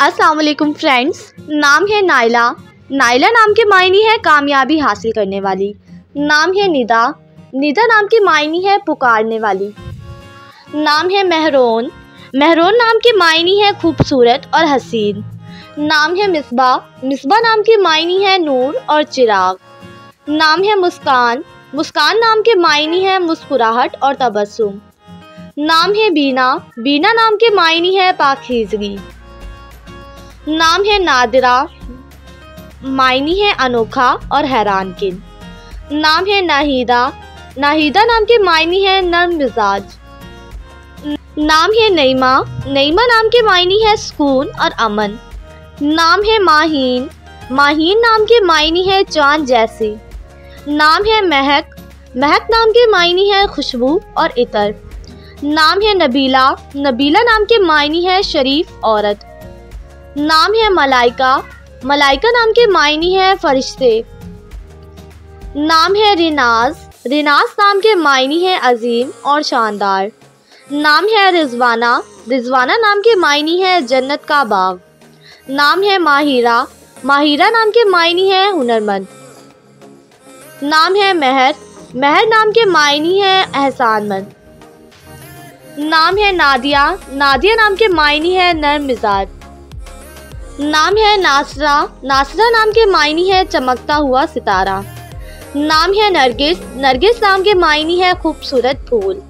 वालेकुम फ्रेंड्स, नाम है नाइला नायला नाम के मायनी है कामयाबी हासिल करने वाली। नाम है निदा। निदा नाम की मायनी है पुकारने वाली। नाम है महरोन। महरोन नाम की मायनी है खूबसूरत और हसीन। नाम है मिसबा। मिसबा नाम की मायनी है नूर और चिराग। नाम है मुस्कान। मुस्कान नाम के मायनी है मुस्कुराहट और तबस्सुम। नाम है बीना। बीना नाम के मायनी है पाखीजगी। नाम है नादिरा, मायनी है अनोखा और हैरान किन। नाम है नाहिदा नाहिदा नाम के मायनी है नर्म मिजाज नाम है नईमा नईमा नाम के मायनी है सुकून और अमन। नाम है माहीन माहीन नाम के मायनी है चाँद जैसी। नाम है महक महक नाम के मायनी है खुशबू और इतर। नाम है नबीला नबीला नाम के मायनी है शरीफ औरत। नाम है मलाइका। मलाइका नाम के मायनी है फरिश्ते। नाम है रिनाज। रिनाज नाम के मायनी है अजीम और शानदार। नाम है रिजवाना। रिजवाना नाम के मायनी है जन्नत का बाग। नाम है माहिरा। माहिरा नाम के मायनी है हुनरमंद। नाम है महर। महर नाम के मायनी है एहसानमंद। नाम है नादिया। नादिया नाम के मायनी है नरम मिजाज। नाम है नासरा। नासरा नाम के मायनी है चमकता हुआ सितारा। नाम है नरगिस। नरगिस नाम के मायनी है खूबसूरत फूल।